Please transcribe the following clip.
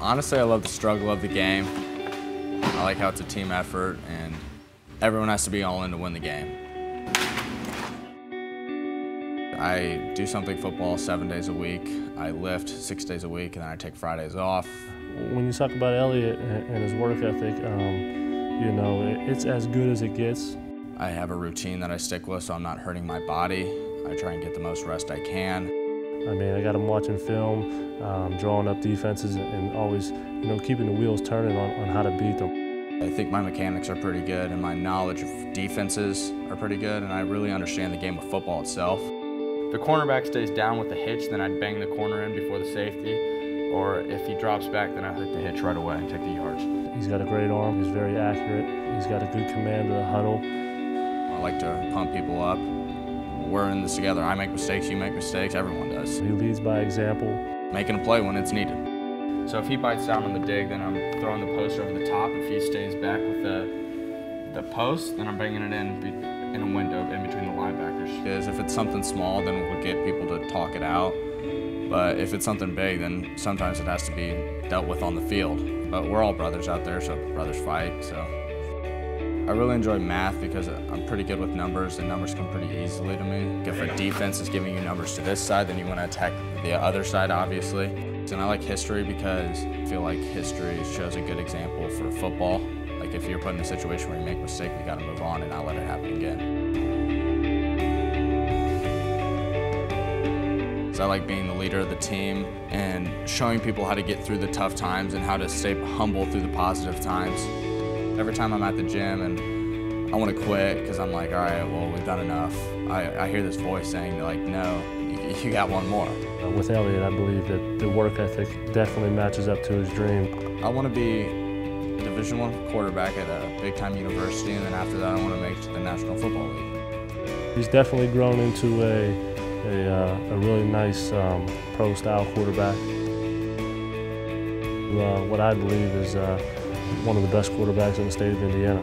Honestly, I love the struggle of the game. I like how it's a team effort and everyone has to be all in to win the game. I do something football seven days a week. I lift six days a week and then I take Fridays off. When you talk about Elliot and his work ethic, um, you know, it's as good as it gets. I have a routine that I stick with so I'm not hurting my body. I try and get the most rest I can. I mean, I got him watching film, um, drawing up defenses, and always, you know, keeping the wheels turning on, on how to beat them. I think my mechanics are pretty good and my knowledge of defenses are pretty good and I really understand the game of football itself. If the cornerback stays down with the hitch, then I'd bang the corner in before the safety. Or if he drops back, then I hit the hitch right away and take the yards. He's got a great arm, he's very accurate, he's got a good command of the huddle. I like to pump people up. We're in this together. I make mistakes, you make mistakes, everyone does. He leads by example. Making a play when it's needed. So if he bites down on the dig, then I'm throwing the post over the top. If he stays back with the, the post, then I'm bringing it in in a window in between the linebackers. Because if it's something small, then we'll get people to talk it out. But if it's something big, then sometimes it has to be dealt with on the field. But we're all brothers out there, so brothers fight, so. I really enjoy math because I'm pretty good with numbers and numbers come pretty easily to me. If a defense is giving you numbers to this side, then you want to attack the other side, obviously. And I like history because I feel like history shows a good example for football. Like if you're put in a situation where you make a mistake, you got to move on and not let it happen again. So I like being the leader of the team and showing people how to get through the tough times and how to stay humble through the positive times. Every time I'm at the gym and I want to quit because I'm like, all right, well, we've done enough. I, I hear this voice saying like, no, you, you got one more. Uh, with Elliot, I believe that the work ethic definitely matches up to his dream. I want to be a Division One quarterback at a big-time university, and then after that, I want to make it to the National Football League. He's definitely grown into a, a, uh, a really nice um, pro-style quarterback. Uh, what I believe is uh, one of the best quarterbacks in the state of Indiana.